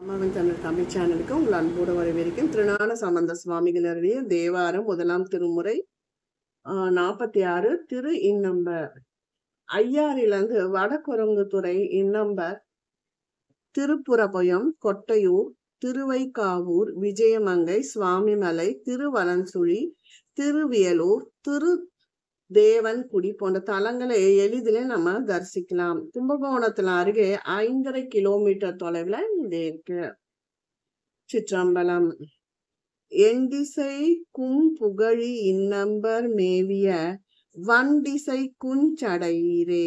அம்மாவின் தமிழ் தமிழ் சேனலுக்கு உங்கள் அன்போடு வரவேற்கும் திருநான சம்பந்த சுவாமிகள் தேவாரம் முதலாம் திருமுறை நாற்பத்தி ஆறு திரு இன்னம்பர் ஐயாறிலிருந்து வடகுரங்குத்துறை இன்னம்பர் திருப்புரபயம் கொட்டையூர் திருவைக்காவூர் விஜயமங்கை சுவாமிமலை திருவலன்சுழி திருவியலூர் திரு தேவன்குடி போன்ற தலங்களை எளிதில் நம்ம தரிசிக்கலாம். கும்பகோணத்துல அருகே ஐந்தரை கிலோமீட்டர் தொலைவில் இது இருக்கு. சிற்றம்பலம். எண்டிசை கும் புகழி இன்னம்பர் மேவிய வண்டிசை குஞ்சடையீரே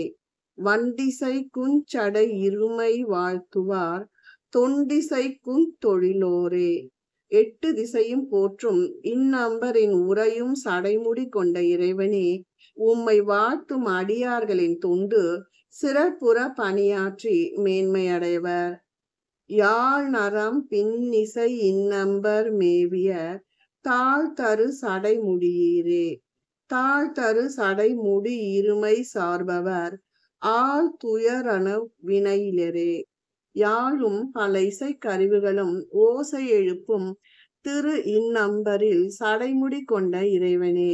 வண்டிசை குஞ்சடை இருமை வாழ்த்துவார். தொண்டிசை குந்தொழிலோரே எட்டு திசையும் போற்றும் இந்நம்பரின் உரையும் சடைமுடி கொண்ட இறைவனே உம்மை வாழ்த்தும் அடியார்களின் தொண்டு சிறப்புற பணியாற்றி மேன்மையடைவர் யாழ் நரம் பின்னிசை இந்நம்பர் மேவிய தாழ் தரு சடைமுடியீரே. தாழ் தரு சடைமுடி இருமை சார்பவர் ஆள் துயரண வினையிலரே. யாழும் பல இசை கருவிகளும் ஓசை எழுப்பும் திரு இந்நம்பரில் சடைமுடி கொண்ட இறைவனே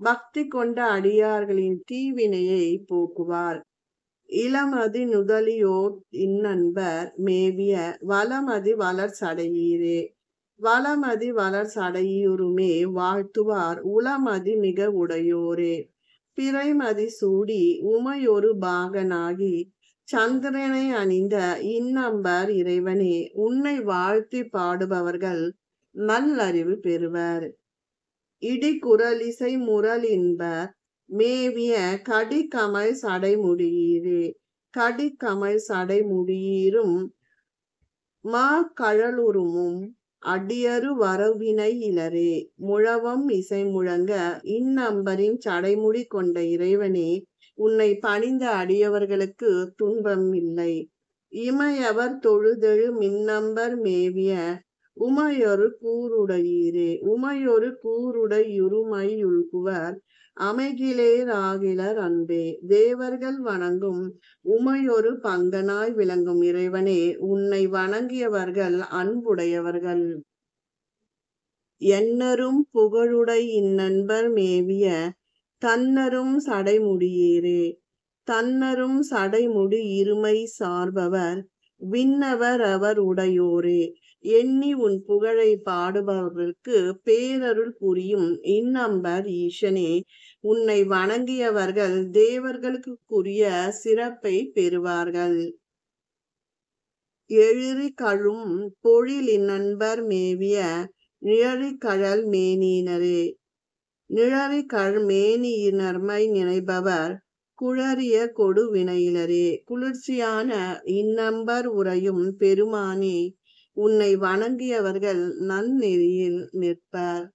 பக்தி கொண்ட அடியார்களின் தீவினையை போக்குவார். இளமதி நுதலியோர் இந்நண்பர் மேவிய வளமதி வளர் சடையீரே வளமதி வளர் சடையூருமே வாழ்த்துவார் உளமதி மிக உடையோரே. பிறைமதி சூடி உமையொரு பாகனாகி சந்திரனை அணிந்த இன்னம்பர் இறைவனே உன்னை வாழ்த்தி பாடுபவர்கள் நல்லறிவு பெறுவர். இடி குரலிசை முரல் இன்பர் மேவிய கடிக்கமல் சடைமுடியீரே கடிக்கமல் சடைமுடியீரும் மா கழலுருமும் அடியரு வரவினை இலரே. முழவம் இசை முழங்க இந்நம்பரின் சடைமுடி கொண்ட இறைவனே உன்னை பணிந்த அடியவர்களுக்கு துன்பம் இல்லை. இமையவர் தொழுதெழு மின்னம்பர் மேவிய உமையொரு கூருடையீரே. உமையொரு கூருடையுருமையுள்குவர் அமைகிலேர் ஆகிலர் அன்பே. தேவர்கள் வணங்கும் உமையொரு பங்கனாய் விளங்கும் இறைவனே. உன்னை வணங்கியவர்கள் அன்புடையவர்கள். என்னரும் புகழுடை இந்நண்பர் மேவிய தன்னரும் சடைமுடியேறே. தன்னரும் சடைமுடி இருமை சார்பவர் விண்ணவர் அவர் உடையோரே. எண்ணி உன் புகழை பாடுபவர்களுக்கு பேரருள் புரியும் இன்னம்பர் ஈசனே. உன்னை வணங்கியவர்கள் தேவர்களுக்குரிய சிறப்பை பெறுவார்கள். எழுறி கழும் பொழிலின் நண்பர் மேவிய நிழறி கழல் மேனியினரே. நிழறி கழ் மேனியினர்மை நினைப்பவர் குழறிய கொடு வினையிலரே. குளிர்ச்சியான இந்நம்பர் உரையும் பெருமானே உன்னை வணங்கியவர்கள் நன்னெறியில் நிற்பர்.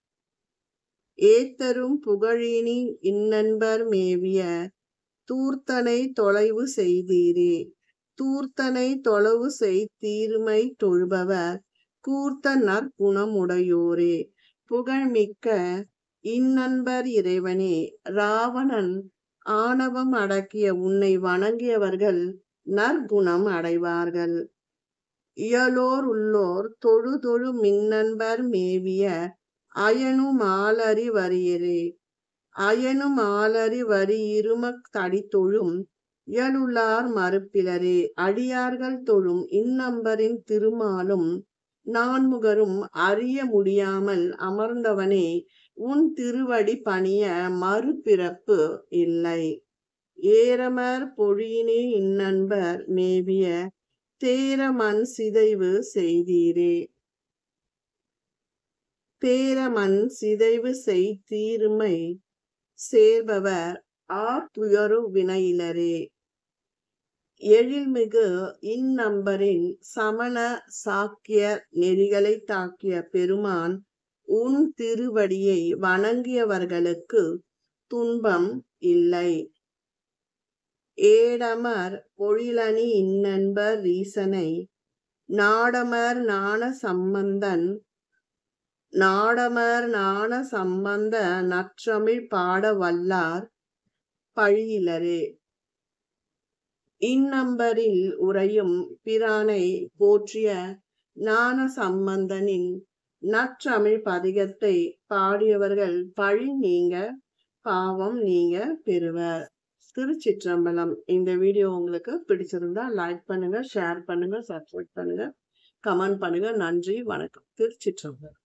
ஏத்தரும் புகழினி இந்நண்பர் மேவிய தூர்த்தனை தொலைவு செய்தீரே. தூர்த்தனை தொலைவு செய்தீர்மை தொழுபவர் கூர்த்த நற்குணமுடையோரே. புகழ்மிக்க இந்நண்பர் இறைவனே ராவணன் ஆணவம் அடக்கிய உன்னை வணங்கியவர்கள் நற்குணம் அடைவார்கள். இயலோர் உள்ளோர் தொழு தொழு மின்னன்பர் மேவிய அயனு மாலரி வரியரே அயனு மாலரி வரி இரும தடி தொழும் இயலுள்ளார் மறுப்பிலரே. அடியார்கள் தொழும் இந்நம்பரின் திருமாலும் நான்முகரும் அறிய முடியாமல் அமர்ந்தவனே உன் திருவடி பணிய மறுபிறப்பு இல்லை. ஏரமர் பொழியினே இந்நண்பர் மேவிய தேரமண் சிதைவு செய்தீரே. தேரமன் சிதைவு செய்தீருமை சேர்பவர் ஆ துயரு வினையிலரே. எழில்மிகு இந்நம்பரின் சமண சாக்கிய நெறிகளை தாக்கிய பெருமான் உன் திருவடியை வணங்கியவர்களுக்கு துன்பம் இல்லை. ஏடமர் பொழிலணி இந்நண்பர் ரீசனை நாடமர் நாண சம்பந்தன் நாடமர் நாண சம்பந்த நற்றமிழ் பாட வல்லார் பழியிலரே. இந்நம்பரில் உரையும் பிரானை போற்றிய ஞான சம்பந்தனின் நற்றமிழ் பதிகத்தை பாடியவர்கள் பழி நீங்க பாவம் நீங்க பெறுவர். திருச்சிற்றம்பலம். இந்த வீடியோ உங்களுக்கு பிடிச்சிருந்தா லைக் பண்ணுங்க ஷேர் பண்ணுங்க சப்ஸ்கிரைப் பண்ணுங்க கமெண்ட் பண்ணுங்க. நன்றி வணக்கம். திருச்சிற்றம்பலம்.